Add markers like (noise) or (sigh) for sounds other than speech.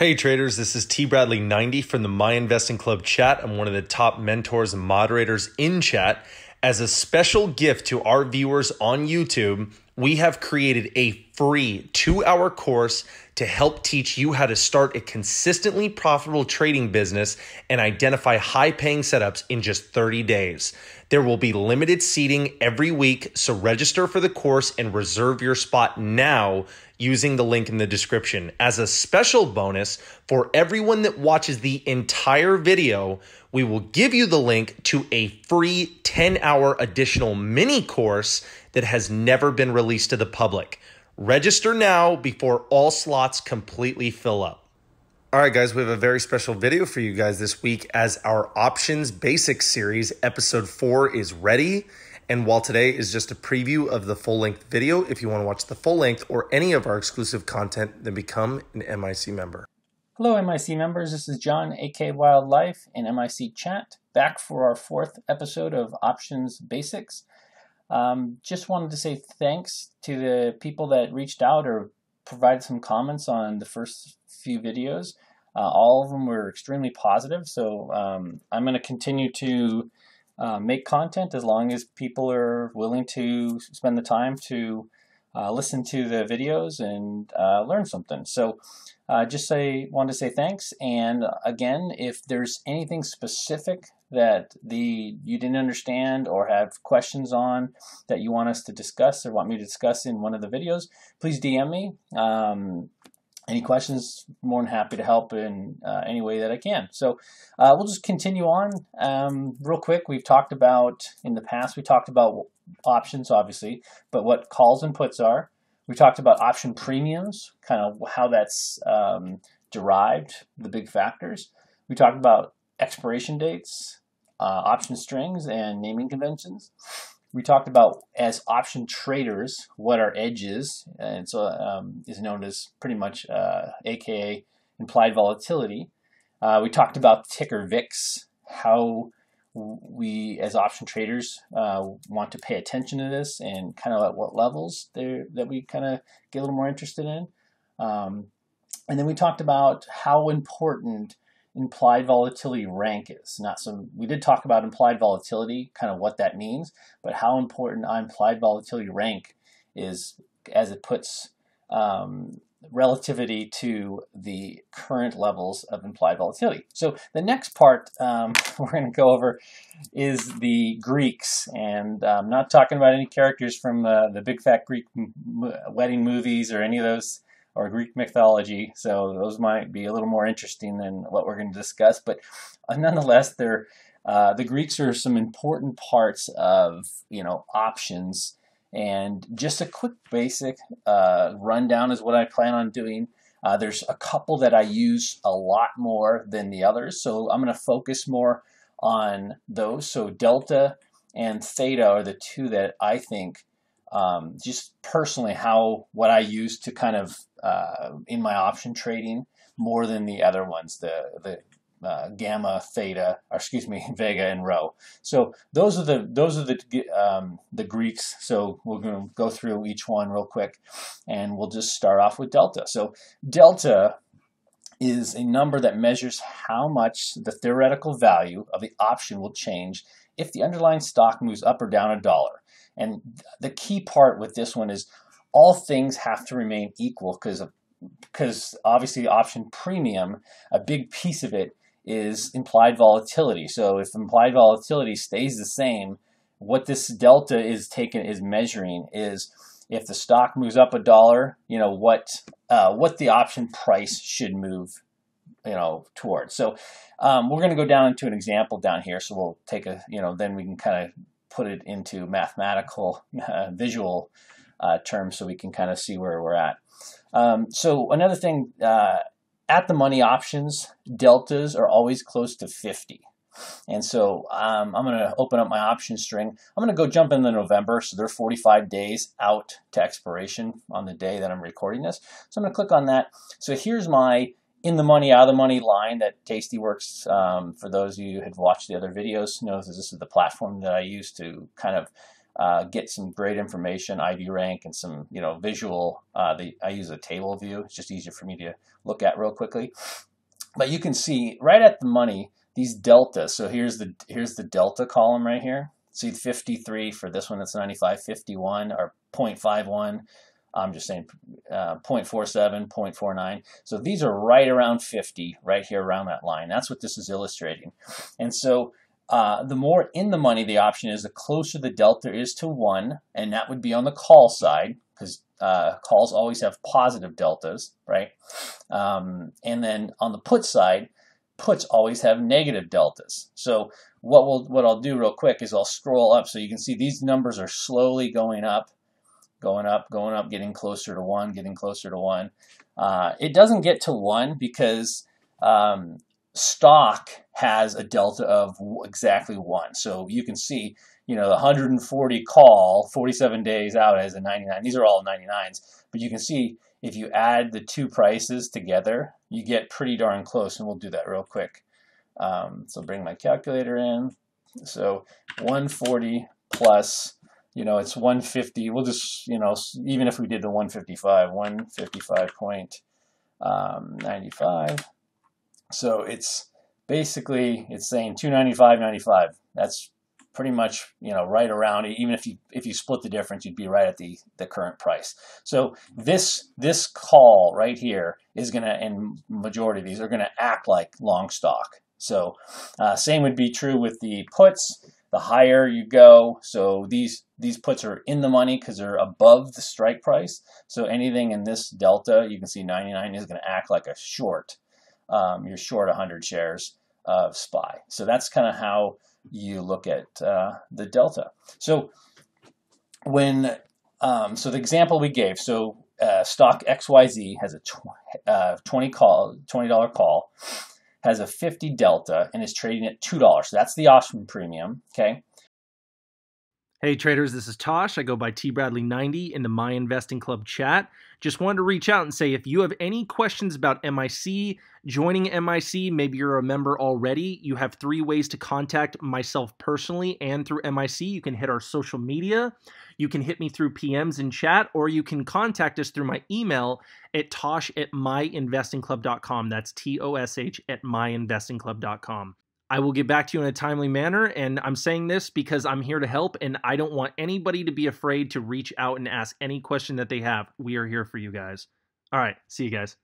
Hey traders, this is T Bradley 90 from the My Investing Club chat. I'm one of the top mentors and moderators in chat. As a special gift to our viewers on YouTube, we have created a free two hour course to help teach you how to start a consistently profitable trading business and identify high paying setups in just 30 days. There will be limited seating every week, so register for the course and reserve your spot now using the link in the description. As a special bonus for everyone that watches the entire video, we will give you the link to a free 10 hour additional mini course that has never been released to the public. Register now before all slots completely fill up. All right, guys, we have a very special video for you guys this week as our Options Basics series, episode four, is ready. And while today is just a preview of the full length video, if you want to watch the full length or any of our exclusive content, then become an MIC member. Hello, MIC members. This is John, AK Wildlife, in MIC Chat, back for our fourth episode of Options Basics. Um, just wanted to say thanks to the people that reached out or provided some comments on the first few videos. Uh, all of them were extremely positive, so um, I'm going to continue to uh, make content as long as people are willing to spend the time to uh, listen to the videos and uh, learn something. So uh, just say want to say thanks. And again, if there's anything specific that the you didn't understand or have questions on that you want us to discuss or want me to discuss in one of the videos, please DM me. Um, any questions, more than happy to help in uh, any way that I can. So uh, we'll just continue on um, real quick. We've talked about, in the past, we talked about options, obviously, but what calls and puts are. We talked about option premiums, kind of how that's um, derived, the big factors. We talked about expiration dates, uh, option strings, and naming conventions we talked about as option traders what our edge is, and so um, is known as pretty much uh, AKA implied volatility. Uh, we talked about ticker VIX, how we as option traders uh, want to pay attention to this and kind of at what levels there that we kind of get a little more interested in. Um, and then we talked about how important implied volatility rank is. Not some we did talk about implied volatility, kind of what that means, but how important implied volatility rank is as it puts um, relativity to the current levels of implied volatility. So the next part um, (laughs) we're going to go over is the Greeks, and I'm not talking about any characters from uh, the Big Fat Greek wedding movies or any of those or Greek mythology. So those might be a little more interesting than what we're going to discuss. But uh, nonetheless, they're uh, the Greeks are some important parts of you know options. And just a quick basic uh, rundown is what I plan on doing. Uh, there's a couple that I use a lot more than the others, so I'm going to focus more on those. So delta and theta are the two that I think um, just personally how what I use to kind of uh, in my option trading more than the other ones, the the uh, gamma, theta, or excuse me, (laughs) vega and rho. So those are the those are the um, the Greeks. So we're going to go through each one real quick, and we'll just start off with delta. So delta is a number that measures how much the theoretical value of the option will change if the underlying stock moves up or down a dollar. And the key part with this one is all things have to remain equal because because obviously option premium, a big piece of it is implied volatility. So if implied volatility stays the same, what this delta is taken is measuring is if the stock moves up a dollar, you know what uh, what the option price should move, you know, towards. So um, we're going to go down into an example down here. So we'll take a you know then we can kind of put it into mathematical uh, visual uh, terms so we can kind of see where we're at. Um, so another thing, uh, at the money options, deltas are always close to 50. And so um, I'm going to open up my option string. I'm going to go jump into November. So they're 45 days out to expiration on the day that I'm recording this. So I'm going to click on that. So here's my in the money, out of the money line that Tastyworks, um, for those of you who had watched the other videos, knows that this is the platform that I use to kind of uh, get some great information, IV rank, and some you know visual. Uh, the, I use a table view. It's just easier for me to look at real quickly. But you can see right at the money these deltas. So here's the here's the delta column right here. See 53 for this one that's 95, 51 or 0.51. I'm just saying uh, 0.47, 0.49. So these are right around 50, right here around that line. That's what this is illustrating. And so uh, the more in the money the option is, the closer the delta is to 1, and that would be on the call side, because uh, calls always have positive deltas, right? Um, and then on the put side, puts always have negative deltas. So what we'll, what I'll do real quick is I'll scroll up so you can see these numbers are slowly going up going up, going up, getting closer to one, getting closer to one. Uh, it doesn't get to one because um, stock has a delta of exactly one. So you can see, you know, the 140 call, 47 days out as a 99. These are all 99s, but you can see if you add the two prices together, you get pretty darn close, and we'll do that real quick. Um, so bring my calculator in. So 140 plus you know, it's 150. We'll just, you know, even if we did the 155, 155.95. Um, so it's basically, it's saying 295.95. That's pretty much, you know, right around. Even if you if you split the difference, you'd be right at the the current price. So this this call right here is going to, and majority of these are going to act like long stock. So uh, same would be true with the puts the higher you go. So these these puts are in the money because they're above the strike price. So anything in this delta, you can see 99 is going to act like a short. Um, you're short 100 shares of SPY. So that's kind of how you look at uh, the delta. So when um, so the example we gave, so uh, stock XYZ has a tw uh, 20 call, $20 call has a 50 delta and is trading at $2. So that's the option premium, okay? Hey traders, this is Tosh. I go by T Bradley 90 in the My Investing Club chat. Just wanted to reach out and say if you have any questions about MIC, joining MIC, maybe you're a member already, you have three ways to contact myself personally and through MIC. You can hit our social media, you can hit me through PMs in chat, or you can contact us through my email at tosh at myinvestingclub.com. That's T O S H at myinvestingclub.com. I will get back to you in a timely manner. And I'm saying this because I'm here to help and I don't want anybody to be afraid to reach out and ask any question that they have. We are here for you guys. All right. See you guys.